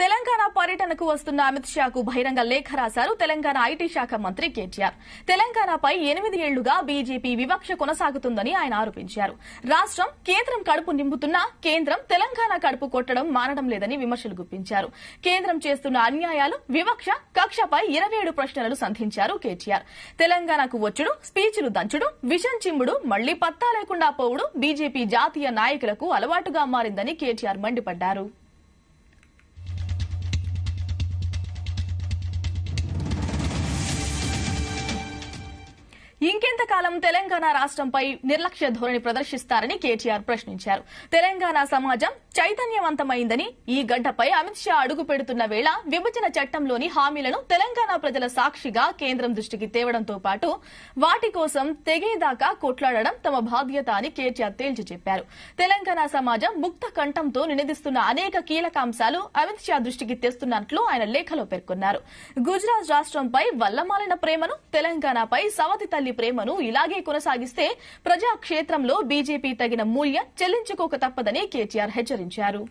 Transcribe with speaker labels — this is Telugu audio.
Speaker 1: తెలంగాణ పర్యటనకు వస్తున్న అమిత్ షాకు బహిరంగ లేఖ రాశారు తెలంగాణ ఐటీ శాఖ మంత్రి కేటీఆర్. తెలంగాణపై ఎనిమిది ఏళ్ళుగా బీజేపీ వివక్ష కొనసాగుతుందని ఆయన ఆరోపించారు. రాష్ట్రం కేంద్రం కడుపు నింపుతున్నా కేంద్రం తెలంగాణ కడుపు కొట్టడం మానడం లేదని విమర్శలు గుప్పించారు. కేంద్రం చేస్తున్న అన్యాయాలు వివక్ష కక్షపై ఇరవై ఏడు ప్రశ్నలు సంధించారు కేటీఆర్. తెలంగాణకు వచ్చుడు స్పీచ్లు దంచుడు విషం చిమ్ముడు మళ్ళీ పత్తా లేకుండా పోవుడు బీజేపీ జాతీయ నాయకులకు అలవాటుగా మారిందని కేటీఆర్ మండిపడ్డారు. ఇంకెంతకాలం తెలంగాణ రాష్ట్రంపై నిర్లక్ష్య ధోరణి ప్రదర్శిస్తారని కేటీఆర్ ప్రశ్నించారు. తెలంగాణ సమాజం చైతన్యవంతమైందని ఈ గడ్డపై అమిత్ షా అడుగు పెడుతున్న వేళ విభజన చట్టంలోని హామీలను తెలంగాణ ప్రజల సాక్షిగా కేంద్రం దృష్టికి తేవడంతో పాటు వాటి కోసం తెగేదాకా కొట్లాడడం తమ బాధ్యత అని కేటీఆర్ తేల్చి చెప్పారు. తెలంగాణ సమాజం ముక్త కంఠంతో నినదిస్తున్న అనేక కీలక అంశాలు అమిత్ షా దృష్టికి తెస్తున్నట్లు ఆయన లేఖలో పేర్కొన్నారు. గుజరాత్ రాష్ట్రంపై వల్లమాలిన ప్రేమను తెలంగాణపై సవతి తల్లి ప్రేమను ఇలాగే కొనసాగిస్తే ప్రజాక్షేత్రంలో బీజేపీ తగిన మూల్యం చెల్లించుకోక తప్పదని కేటీఆర్ హెచ్చరించారు.